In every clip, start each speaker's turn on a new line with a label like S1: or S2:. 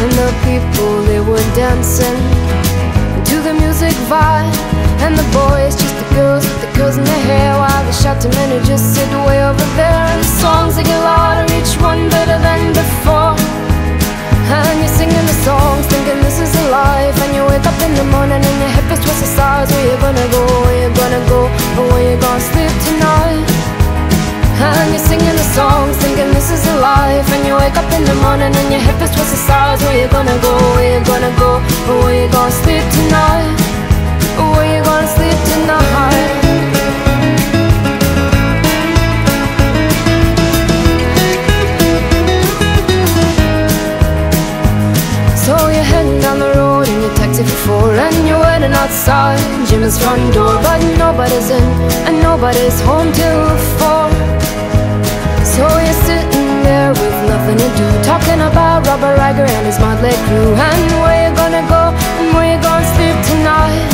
S1: And the people, they were dancing To the music vibe. And the boys, just the girls with the girls in their hair While the shouting men who just sit way over there. And the songs, they get louder, each one better than before. And you're singing the songs, thinking this is a life. And you wake up in the morning and your hip is twisted sides. Where you gonna go, where you gonna go Or where you gonna sleep tonight? And you're singing the songs, thinking this is a life. And you wake up in the morning and your gonna go, where you gonna go where you gonna sleep tonight? Where you gonna sleep tonight? So you're heading down the road in your taxi for four And you're waiting outside. Jim's front door But nobody's in and nobody's home till four. So you're sitting there with nothing to do Talking about Robert Riger and his motley crew. And where you gonna go? And where you gonna sleep tonight?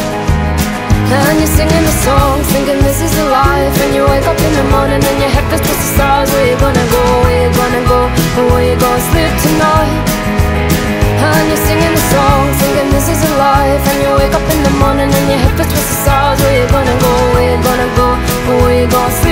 S1: And you're singing the song, thinking this is the life. And you wake up in the morning and your head feels twisted stars. Where you gonna go, where you gonna go? And where you gonna sleep tonight? And you're singing the song, thinking this is a life. And you wake up in the morning and your hip is twisted stars. Where you gonna go, where you gonna go? Or where you gonna sleep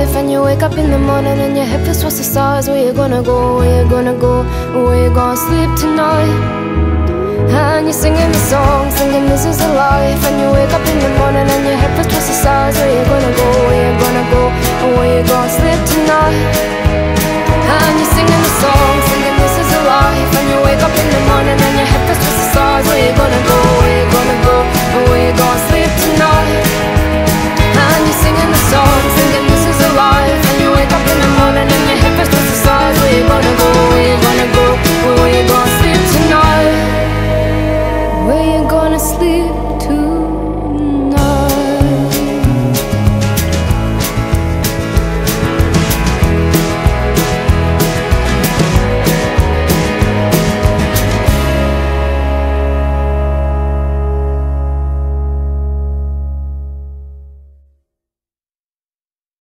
S1: life And you wake up in the morning and your hip is twisted stars. Where you gonna go, where you gonna go? Where you gonna sleep tonight? And you're singing the songs, thinking this is a life. And you wake up in the morning and your hip is twisted stars. Where you gonna go,